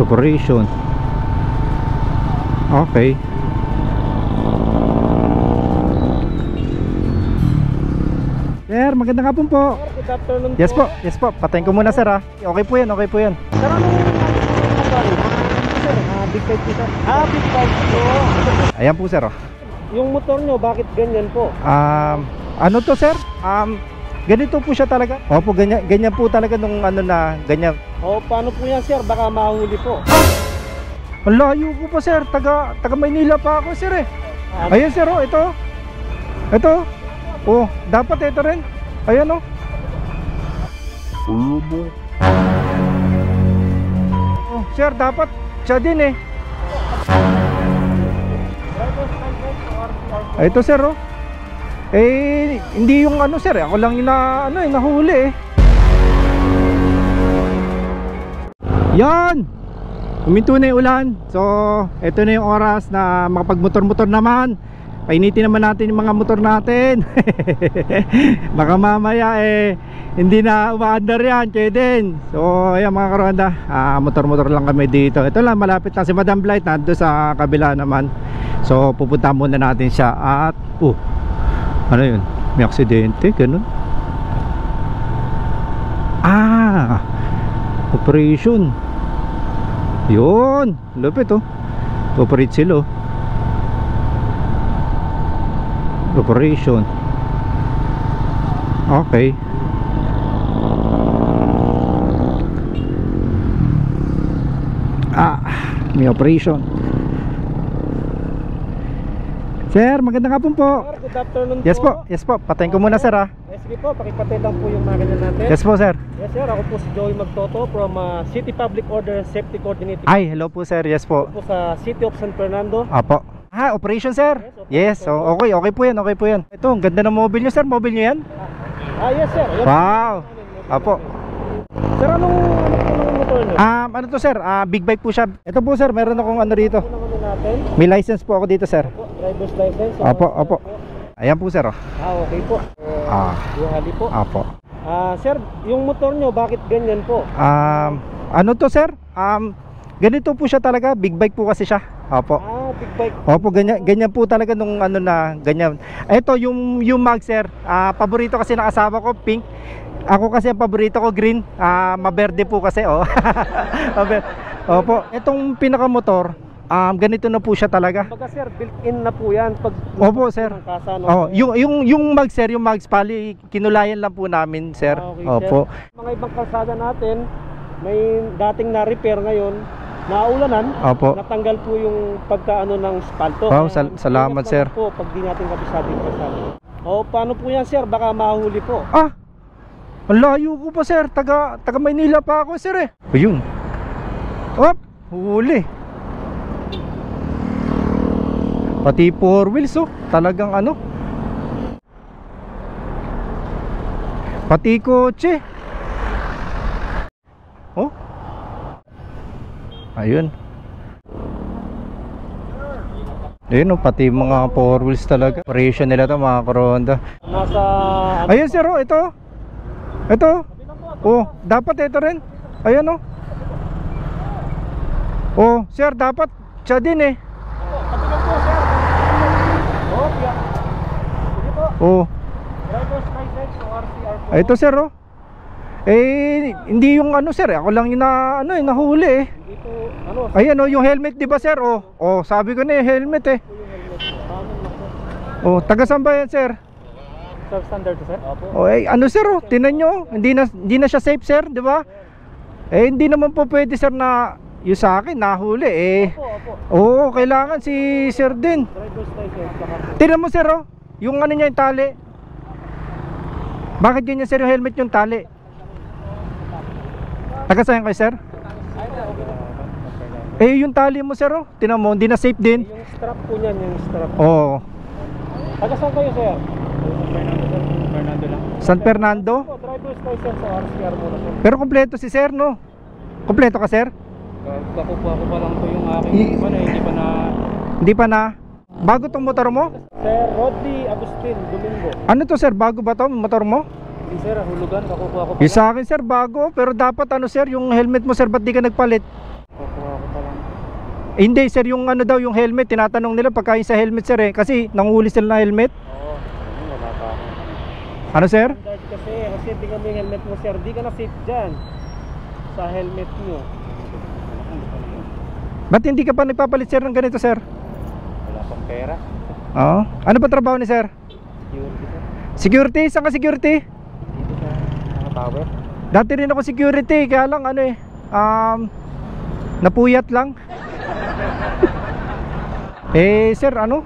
Operation. Okay. Sir, magandang hapon po. Good Yes po, yes po. Patayin ko muna sir ha. Okay po yan, okay po yan. Sir, ano Sir, ah, big bike po sir. Ah, big bike po. Ayan po sir. oh. Yung motor nyo, bakit ganyan po? Um, ano to sir? Um, ganito po siya talaga. Opo, ganyan, ganyan po talaga nung ano na, ganyan. O, paano po yan sir? Baka mahuli po. Ang layo ko pa sir, taga, taga Maynila pa ako sir eh. Ah, Ayan sir, oh, ito. Ito. Oh, dapat ito rin. Ayan oh. Oh, sir, dapat siya din eh. Ah, Ito sir oh. Eh, hindi yung ano sir, eh. ako lang yung na, ano, eh, nahuli eh. Yan! Uminto na yung ulan. So, ito na yung oras na makapagmotor-motor naman. Painitin naman natin yung mga motor natin. Baka mamaya eh, hindi na umaandar yan, kaya din. So, ayan mga karonda, ah, motor-motor lang kami dito. Ito lang, malapit lang si Madam Blight, nando sa kabila naman. So, pupunta muna natin siya at, oh, ano yun? May aksidente, ganun. Ah, operation. Yun, lupit oh. Operate sila oh. Operation. Okay. Ah, may operation. Sir, magandang hapon po. Sir, good afternoon Yes po. yes po. Patayin ko muna sir ah. Eh, sige po, pakipatid lang po yung makina natin. Yes po sir. Yes sir, ako po si Joey Magtoto from ah, City Public Order Safety Coordinating Ay, hello po sir. Yes po. po sa City of San Fernando. Apo. Ah, operation sir. Yes, Yes, so okay, okay po yan, okay po yan. Ito, ang ganda ng mobile nyo sir, mobile nyo yan? Ah, yes sir. Yan Wow. Apo. Sir, anong ano po ng motor nyo? Um, ano to sir? Ah, big bike po siya. Ito po sir, meron akong ano dito. Ano? May license po ako dito sir. Po, driver's license. o Opo, RCR opo. po? Ayan po sir. Oh. Ah, okay po. Ah. Buhali po. Apo. Ah, sir, yung motor nyo, bakit ganyan po? Um, ano to sir? Um, ganito po siya talaga, big bike po kasi siya. Opo. Ah, big bike. Opo, ganyan, ganyan po talaga nung ano na, ganyan. Ito yung yung mag sir, ah, paborito kasi ng asawa ko, pink. Ako kasi ang paborito ko green, ah, maberde po kasi oh. Opo, itong pinakamotor, um, ganito na po siya talaga. Baga sir, built-in na po yan. Pag Opo, sir. kasa, no? Oh, yung yung yung mag sir, yung mags pali kinulayan lang po namin, sir. Ah, okay, Opo. sir. Mga ibang kalsada natin, may dating na-repair ngayon, naulanan, Opo. natanggal po yung pagkaano ng spalto. Wow, sal- salamat, sir. Po, pag di natin kabisado yung kalsada. O, paano po yan, sir? Baka mahuli po. Ah. Ang layo ko pa, sir. Taga taga Maynila pa ako, sir eh. Ayun. Op, huli. Pati four wheels oh, talagang ano. Pati kotse. Oh. Ayun. Ayun oh, pati mga four wheels talaga. Operation nila to mga koronda. Nasa... Ano, Ayun sir, oh, ito. Ito. Oh, dapat ito rin. Ayan oh. Oh, sir, dapat siya din eh. Kapilang po, sir. Oh, yeah. Sige po. Oh, Driver's license o RCR po. ito sir oh. Eh, hindi yung ano sir, eh. ako lang yung na, ano, eh, nahuli eh. Hindi po, ano, Ayan oh, yung helmet 'di ba sir? Oh, oh, sabi ko na yung helmet eh. Oh, taga saan ba yan sir? Substandard to, sir? Opo. Oh, eh, ano sir oh, tinan nyo, hindi na, hindi na siya safe sir, 'di ba? Eh, hindi naman po pwede sir na yung sa akin nahuli eh. Opo, opo. Oo, kailangan si sir din. Driver's license. Tingnan mo sir oh, yung ano niya yung tali. Bakit ganyan sir yung helmet yung tali? Taga saan kayo sir? Eh yung tali mo sir oh, tingnan mo, hindi na safe din. Yung strap po niyan, yung strap. Oo. Taga saan kayo, sir? Fernando lang. San Fernando? Driver's license o RCR muna, sir. Pero kompleto si sir no? Kompleto ka sir? Kakuha ko pa lang po yung aking I- hindi pa na... Hindi pa na. Bago tong motor mo? Sir Rodley Agustin Domingo. Ano to sir, bago ba to motor mo? Hindi sir, hulugan. Kakuha ko pa Yung sa akin sir, bago. Pero dapat ano sir, yung helmet mo sir, ba't di ka nagpalit? Kakuha ko Eh, hindi sir, yung ano daw, yung helmet, tinatanong nila pagkain sa helmet sir eh. Kasi nanguhuli sila ng helmet. Oo. Wala pa ako. Ano sir? Standard kasi, kasi tingnan mo yung helmet mo sir, di ka na safe dyan. Sa helmet nyo. Ba't hindi ka pa nagpapalit sir ng ganito sir? Wala pang pera. Oo. Ano ba trabaho ni sir? Security sir. Security? Saan ka security? Dito sa mga tower. Dati rin ako security, kaya lang ano eh, um, napuyat lang. eh, sir, ano?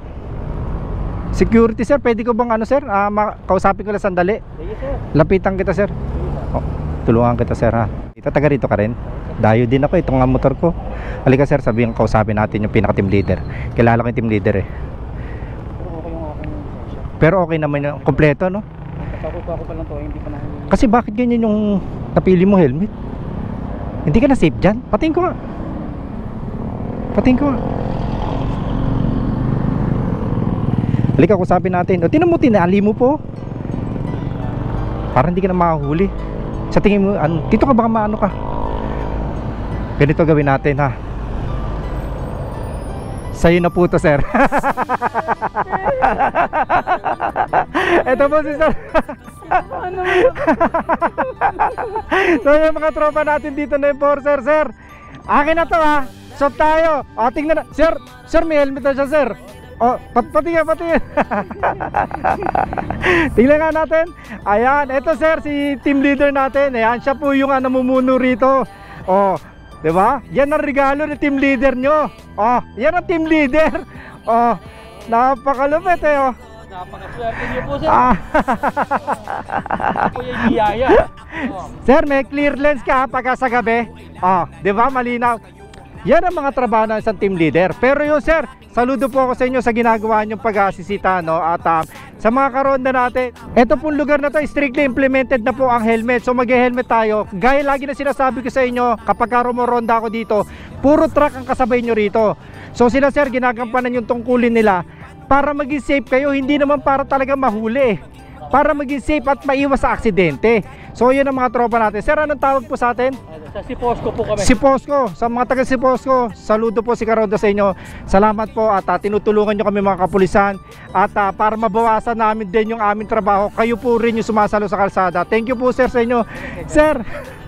Security sir, pwede ko bang ano sir? Ah, kausapin ko lang sandali. Sige sir. Lapitan kita sir. Oh, tulungan kita sir ha. Ito taga rito ka rin. Dayo din ako, itong nga motor ko. Halika sir, sabihin kausapin natin yung pinaka team leader. Kilala ko yung team leader eh. Pero okay naman yung kompleto no? Pa ako pa lang to, hindi pa nahin. Kasi bakit ganyan yung napili mo helmet? Hindi ka na safe dyan? Patingin ko nga. Patingin ko nga. Halika, kusapin natin. O, tinan mo, tinali mo po. Parang hindi ka na makahuli. Sa tingin mo, ano, dito ka baka maano ka. Ganito gawin natin, ha. Sa'yo na po to, sir. Ito po si sir. so yung mga tropa natin dito na yung sir, sir. Akin na to ha. Shot tayo. O tingnan na. Sir, sir may helmet na siya sir. O, pat patingin, patingin. tingnan nga natin. Ayan, ito sir, si team leader natin. Ayan, siya po yung ah, namumuno rito. O, di ba? Yan ang regalo ng team leader nyo. O, yan ang team leader. O, napakalupit eh. Oh. Napakaswerte niyo po sir. Ah. Biyaya. Oh. Sir, may clear lens ka pagka sa gabi. Oh, 'di ba? Malinaw. Yan ang mga trabaho ng isang team leader. Pero yun, sir, saludo po ako sa inyo sa ginagawa niyong pag-asisita, no? At um, sa mga karonda natin, ito pong lugar na to, strictly implemented na po ang helmet. So mag-helmet tayo. Gaya lagi na sinasabi ko sa inyo, kapag ka rumoronda ako dito, puro truck ang kasabay nyo rito. So sila, sir, ginagampanan yung tungkulin nila para maging safe kayo, hindi naman para talaga mahuli. Para maging safe at maiwas sa aksidente. So yun ang mga tropa natin. Sir, anong tawag po sa atin? Sa Siposco po kami. Si Posco, sa mga taga si Posco, saludo po si Karoda sa inyo. Salamat po at ah, tinutulungan nyo kami mga kapulisan at ah, para mabawasan namin din yung aming trabaho, kayo po rin yung sumasalo sa kalsada. Thank you po sir sa inyo. Sir,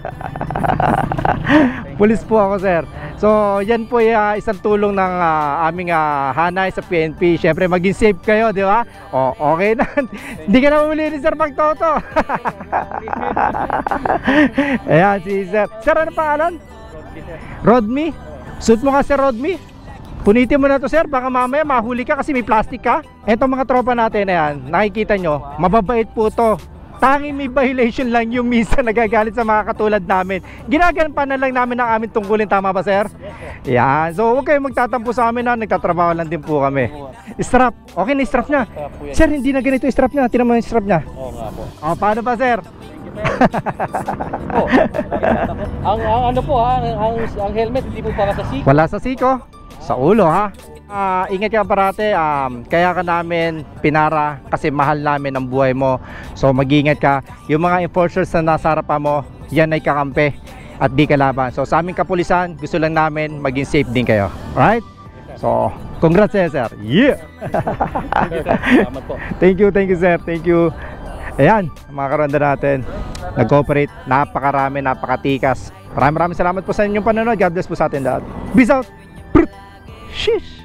Pulis po ako sir. So yan po ah, isang tulong ng ah, aming ah, hanay sa PNP. Siyempre maging safe kayo, di ba? O, okay na. Hindi ka na uli ni Sir Pagtoto. Ayan si Sir. Sir ano pangalan? Rodme? Suit mo ka Sir Rodme? Punitin mo na to sir, baka mamaya mahuli ka kasi may plastic ka. Eto mga tropa natin ayan, nakikita nyo, mababait po to. Tanging may violation lang yung misa nagagalit sa mga katulad namin. Ginagampanan lang namin ang aming tungkulin, tama ba sir? Yan, so huwag kayong magtatampo sa amin na nagtatrabaho lang din po kami. Strap, okay na strap niya. Sir, hindi na ganito strap niya, tinan mo yung strap niya. Oo nga po. O, paano ba sir? po. ang, ang ano po ha, ang, ang, ang helmet hindi po para sa siko. Wala sa siko, sa ulo ha. Ah, ingat ka parate, um, kaya ka namin pinara kasi mahal namin ang buhay mo. So mag-ingat ka. Yung mga enforcers na nasa harapan mo, yan ay kakampi at di kalaban. So sa aming kapulisan, gusto lang namin maging safe din kayo. Alright? So, congrats eh, sir. Yeah! Thank you, thank you sir. Thank you. Ayan, mga karanda natin. Nag-cooperate. Napakarami, napakatikas. Maraming maraming salamat po sa inyong panonood. God bless po sa atin lahat. Peace out! Sheesh!